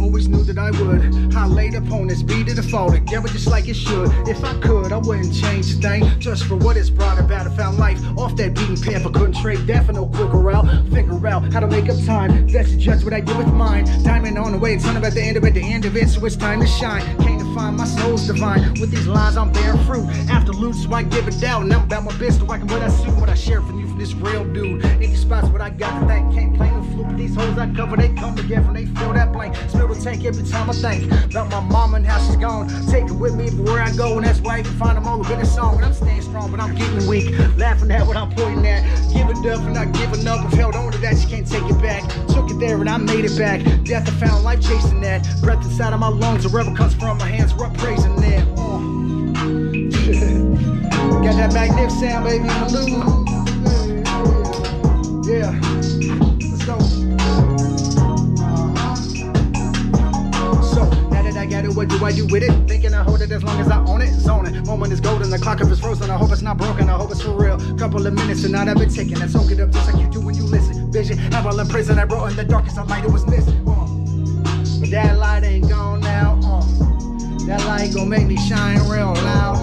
Always knew that I would. I laid upon this beat of the fall just like it should. If I could, I wouldn't change a thing. Just for what it's brought about. I found life off that beaten path. I couldn't trade that for no quicker route. Figure out how to make up time. That's just what I do with mine. Diamond on the way, it's up about the end of it, the end of it, so it's time to shine. Came find my soul's divine. With these lines, I'm bearing fruit. After loot, so I give it out. Now about my business, I can what I see, what I share from you from this real dude. Any spots what I got to thank. Can't play no fluke. These hoes I cover, they come together and they fill that blank. Spill the tank every time I think about my mama and how she's gone. Take it with me everywhere I go, and that's why you can find them all up in the song. And I'm staying strong, but I'm getting weak. Laughing at what I'm pointing at. Giving up and not there and I made it back. Death, I found life chasing that. Breath inside of my lungs, wherever comes from my hands, we're praising that. Uh. Got that magnificent sound, baby, in the loop. Yeah. Uh-huh. So now that I got it, what do I do with it? Thinking I hold it as long as I own it, zone it. Moment is golden, the clock if it's frozen. I hope it's not broken. I hope it's for real. Couple of minutes and not been taking. Let's soak it up just like you do when you listen. Vision, I'm all in prison. I wrote in the darkest of light, it was missing. Uh. But that light ain't gone now. Uh. That light gon' make me shine real loud